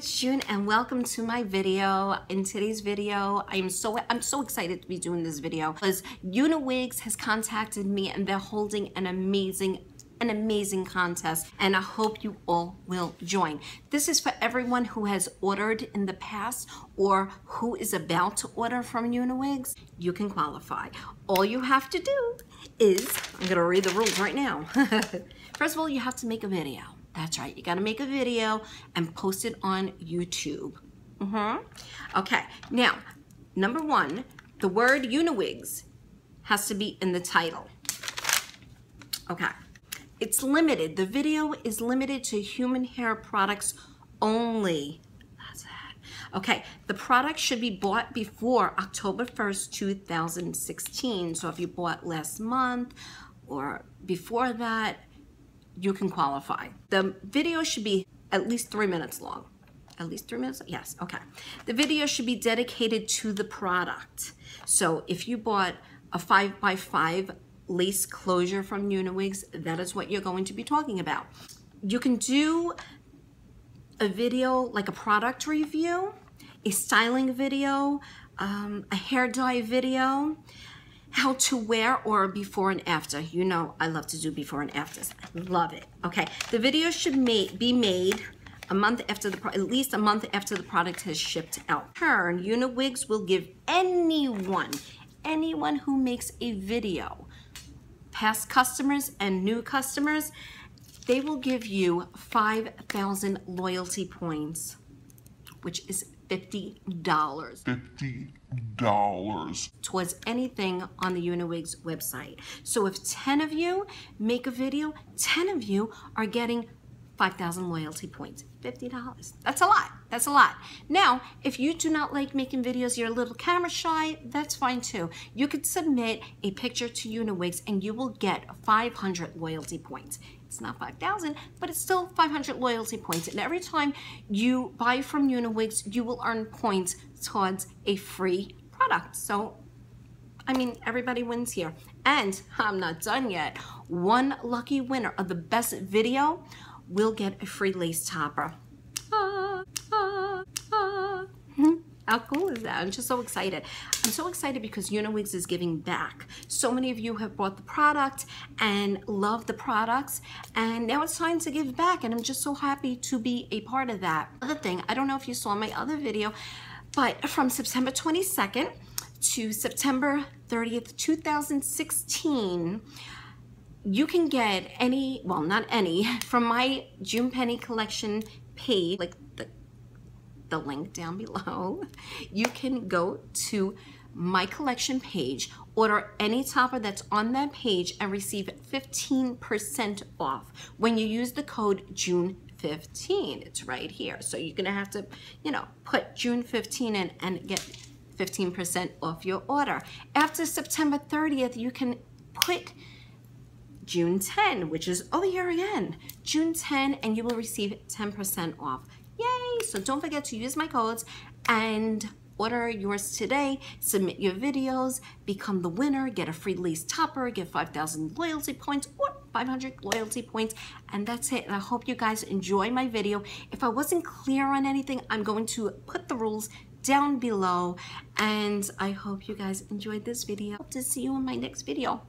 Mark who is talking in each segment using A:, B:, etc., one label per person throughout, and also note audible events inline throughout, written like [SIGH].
A: June and welcome to my video. In today's video, I'm so I'm so excited to be doing this video because Uniwigs has contacted me and they're holding an amazing an amazing contest and I hope you all will join. This is for everyone who has ordered in the past or who is about to order from Uniwigs. You can qualify. All you have to do is, I'm gonna read the rules right now. [LAUGHS] First of all, you have to make a video. That's right, you gotta make a video and post it on YouTube. Mm -hmm. Okay, now, number one, the word Uniwigs has to be in the title. Okay, it's limited. The video is limited to human hair products only. That's it. Okay, the product should be bought before October 1st, 2016. So if you bought last month or before that, you can qualify. The video should be at least three minutes long. At least three minutes? Yes, okay. The video should be dedicated to the product. So if you bought a five by five lace closure from Uniwigs, that is what you're going to be talking about. You can do a video like a product review, a styling video, um, a hair dye video, how to wear or before and after. You know I love to do before and afters. I love it. Okay, the video should be made a month after the at least a month after the product has shipped out. Turn Uniwigs will give anyone anyone who makes a video, past customers and new customers, they will give you 5,000 loyalty points, which is $50.
B: $50
A: towards anything on the Uniwigs website. So if 10 of you make a video, 10 of you are getting 5,000 loyalty points. $50. That's a lot. That's a lot. Now, if you do not like making videos, you're a little camera shy, that's fine too. You could submit a picture to Uniwigs and you will get 500 loyalty points. It's not 5,000, but it's still 500 loyalty points. And every time you buy from Uniwigs, you will earn points towards a free product. So, I mean, everybody wins here. And I'm not done yet. One lucky winner of the best video will get a free lace topper. How cool is that? I'm just so excited. I'm so excited because Uniwigs is giving back. So many of you have bought the product and love the products and now it's time to give back and I'm just so happy to be a part of that. Other thing, I don't know if you saw my other video, but from September 22nd to September 30th, 2016, you can get any, well, not any, [LAUGHS] from my June Penny collection page, like the link down below. [LAUGHS] You can go to my collection page, order any topper that's on that page and receive 15% off when you use the code June 15. It's right here. So you're gonna have to, you know, put June 15 in and get 15% off your order. After September 30th, you can put June 10, which is over here again, June 10, and you will receive 10% off. So don't forget to use my codes and order yours today, submit your videos, become the winner, get a free lace topper, get 5,000 loyalty points or 500 loyalty points, and that's it. And I hope you guys enjoy my video. If I wasn't clear on anything, I'm going to put the rules down below, and I hope you guys enjoyed this video. Hope to see you in my next video.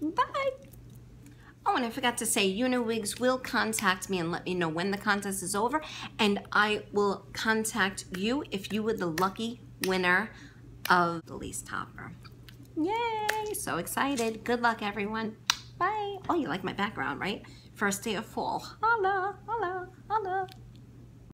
A: Bye! Oh, and I forgot to say, Uniwigs will contact me and let me know when the contest is over, and I will contact you if you were the lucky winner of the lace topper. Yay! So excited. Good luck, everyone. Bye. Oh, you like my background, right? First day of fall. Holla, holla.